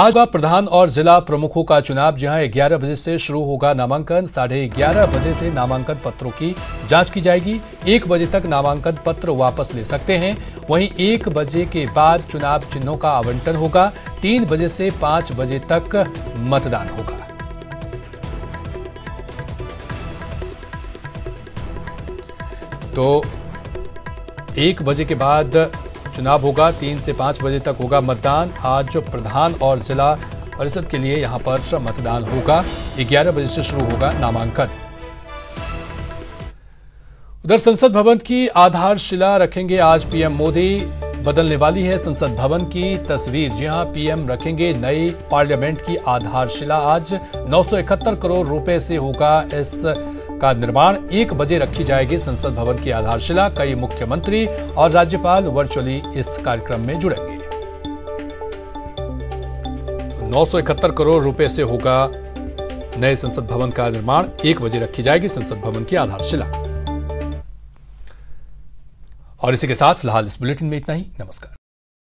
आज प्रधान और जिला प्रमुखों का चुनाव, जहाँ 11 बजे से शुरू होगा नामांकन, साढ़े ग्यारह बजे से नामांकन पत्रों की जाँच की जाएगी। एक बजे तक नामांकन पत्र वापस ले सकते हैं। वहीं एक बजे के बाद चुनाव चिन्हों का आवंटन होगा। तीन बजे से पाँच बजे तक मतदान होगा। तो एक बजे के बाद चुनाव होगा, तीन से पाँच बजे तक होगा मतदान। आज प्रधान और जिला परिषद के लिए यहाँ पर मतदान होगा। ग्यारह बजे से शुरू होगा नामांकन। उधर संसद भवन की आधारशिला रखेंगे आज पीएम मोदी। बदलने वाली है संसद भवन की तस्वीर। जी हाँ, पीएम रखेंगे नई पार्लियामेंट की आधारशिला। आज 971 करोड़ रुपए से होगा इस का निर्माण एक बजे रखी जाएगी। संसद भवन की आधारशिला कई मुख्यमंत्री और राज्यपाल वर्चुअली इस कार्यक्रम में जुड़ेंगे। नौ सौ इकहत्तर करोड़ रुपए से होगा नए संसद भवन का निर्माण। एक बजे रखी जाएगी संसद भवन की आधारशिला। और इसी के साथ फ़िलहाल इस बुलेटिन में इतना ही। नमस्कार।